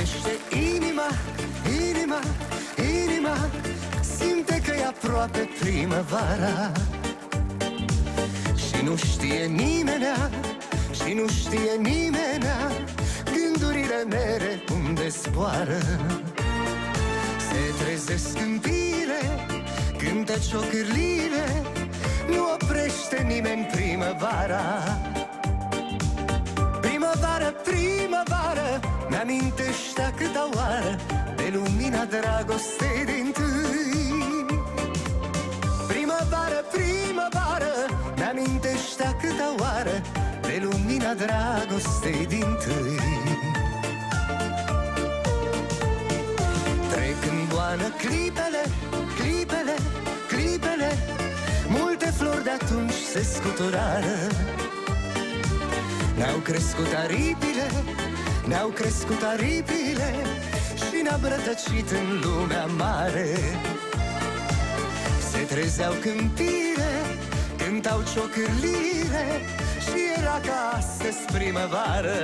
amintește inima, inima, inima Simte că e aproape primăvara. Și nu știe nimenea, și nu știe nimenea Gândurile mere unde zboară. Se trezesc în pile, cântă ciocârlile primăvară Mi-amintește câta oară De lumina dragostei din tâi Primăvară, primăvară Mi-amintește câta oară De lumina dragostei din tâi Trec în boană clipele, clipele, clipele Multe flori de atunci se scuturară. Ne-au crescut aripile, ne-au crescut aripile Și ne-am rătăcit în lumea mare. Se trezeau câmpire, cântau ciocârlire Și era ca astăzi primăvară.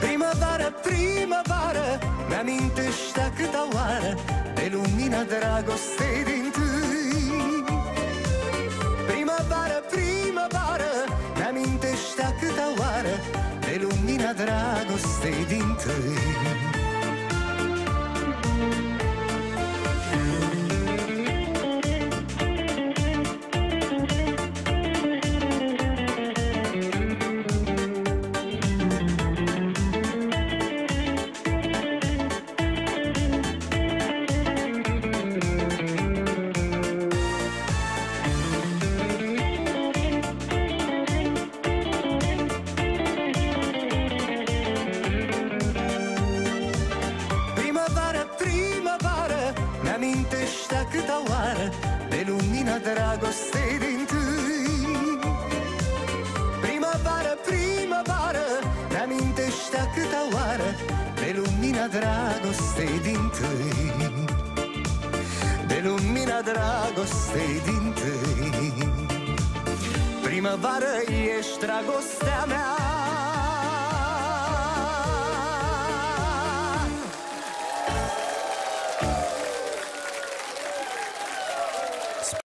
Primăvară, primăvară Mi-amintește câta oară De lumina dragostei din tâi. Primăvară, primăvară Mi-amintește câta oară De lumina dragostei din tâi lumina dragostei din tâi. Primăvară, primăvară Mi-amintește câta oară De lumina dragostei din tâi. De lumina dragostei din tâi. Primăvară ești dragostea mea